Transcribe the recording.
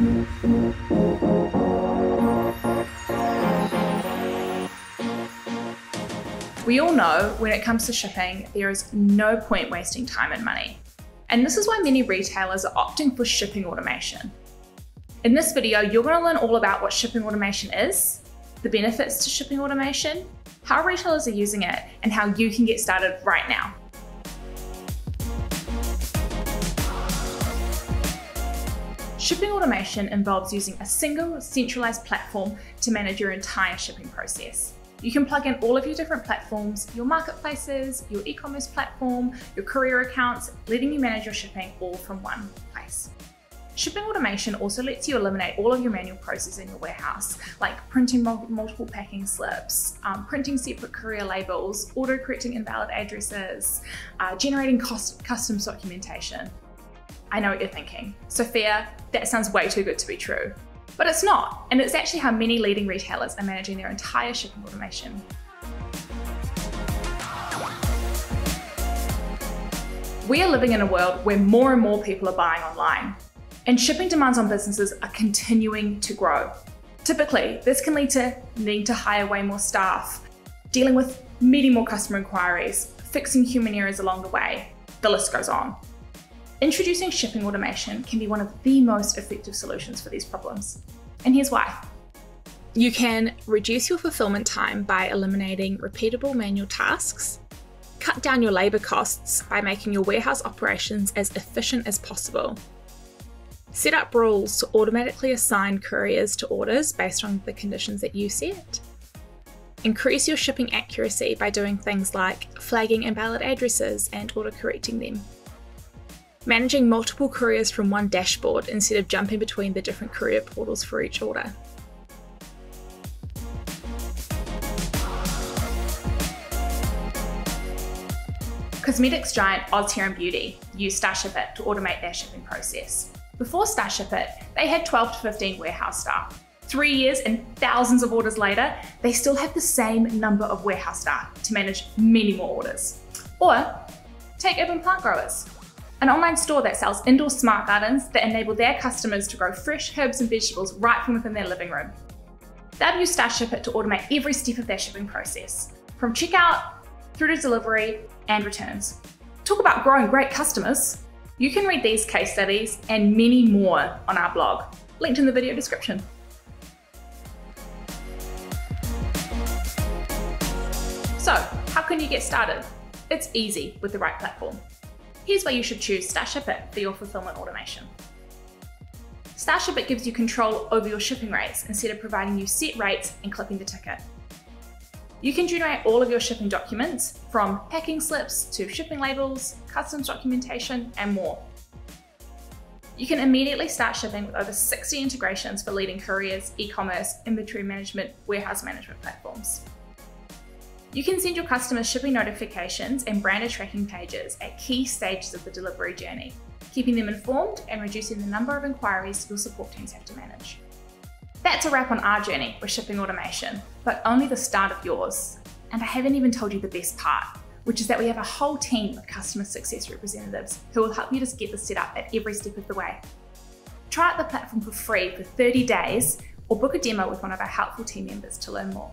We all know when it comes to shipping, there is no point wasting time and money. And this is why many retailers are opting for shipping automation. In this video, you're going to learn all about what shipping automation is, the benefits to shipping automation, how retailers are using it, and how you can get started right now. Shipping automation involves using a single centralized platform to manage your entire shipping process. You can plug in all of your different platforms, your marketplaces, your e-commerce platform, your courier accounts, letting you manage your shipping all from one place. Shipping automation also lets you eliminate all of your manual processes in your warehouse, like printing multiple packing slips, um, printing separate courier labels, auto-correcting invalid addresses, uh, generating cost customs documentation. I know what you're thinking. Sophia, that sounds way too good to be true. But it's not, and it's actually how many leading retailers are managing their entire shipping automation. We are living in a world where more and more people are buying online, and shipping demands on businesses are continuing to grow. Typically, this can lead to needing to hire way more staff, dealing with many more customer inquiries, fixing human errors along the way. The list goes on. Introducing shipping automation can be one of the most effective solutions for these problems. And here's why. You can reduce your fulfillment time by eliminating repeatable manual tasks, cut down your labour costs by making your warehouse operations as efficient as possible, set up rules to automatically assign couriers to orders based on the conditions that you set, increase your shipping accuracy by doing things like flagging invalid addresses and auto correcting them managing multiple couriers from one dashboard instead of jumping between the different courier portals for each order. Cosmetics giant Oz Hair Beauty used StarShipIt to automate their shipping process. Before StarShipIt, they had 12 to 15 warehouse staff. Three years and thousands of orders later, they still have the same number of warehouse staff to manage many more orders. Or take urban plant growers an online store that sells indoor smart gardens that enable their customers to grow fresh herbs and vegetables right from within their living room. They've used StarShipIt to automate every step of their shipping process, from checkout through to delivery and returns. Talk about growing great customers. You can read these case studies and many more on our blog, linked in the video description. So, how can you get started? It's easy with the right platform here's where you should choose StarShipIt for your fulfillment automation. StarShipIt gives you control over your shipping rates instead of providing you set rates and clipping the ticket. You can generate all of your shipping documents from packing slips to shipping labels, customs documentation, and more. You can immediately start shipping with over 60 integrations for leading couriers, e-commerce, inventory management, warehouse management platforms. You can send your customers shipping notifications and branded tracking pages at key stages of the delivery journey, keeping them informed and reducing the number of inquiries your support teams have to manage. That's a wrap on our journey with shipping automation, but only the start of yours. And I haven't even told you the best part, which is that we have a whole team of customer success representatives who will help you just get this set up at every step of the way. Try out the platform for free for 30 days or book a demo with one of our helpful team members to learn more.